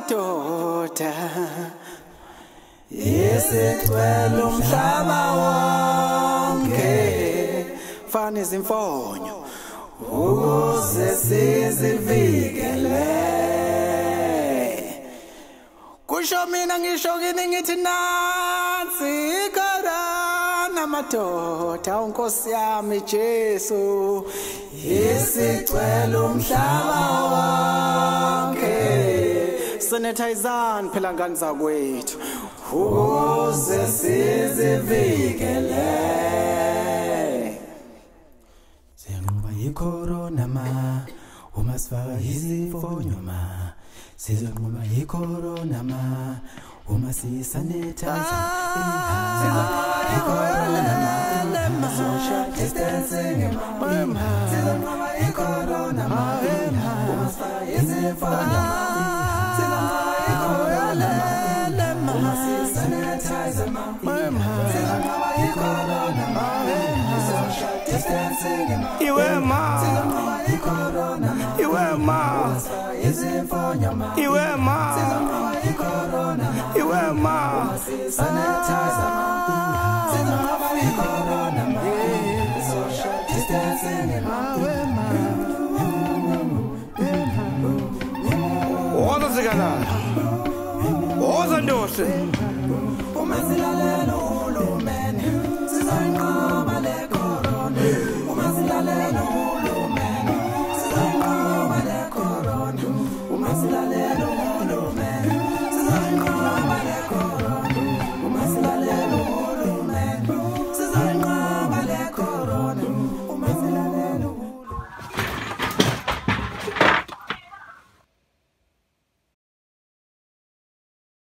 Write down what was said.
namadoda Isicwele umhlaba wonke fana izimfonyo ukuze sizivikele. Kusho mina ngisho kini ngithi nansi ikorana madoda unkosi yami Jesu isicwele umhlaba sanitizani phela ngani zakwethu ukuze sizivikele. Siyanqoba icorona ma uma sifaka izifonyo ma Sizonqoba icorona ma uma sisanitize icorona ma social distancing ma Sizonqoba icorona ma uma sifaka izifonyo ma iwe ma iwe ma iwe ma iwe ma Onda ziganlar. Ndohle. uma silalela uhulumeni. Sizoyinqoba le corona. Uma silalela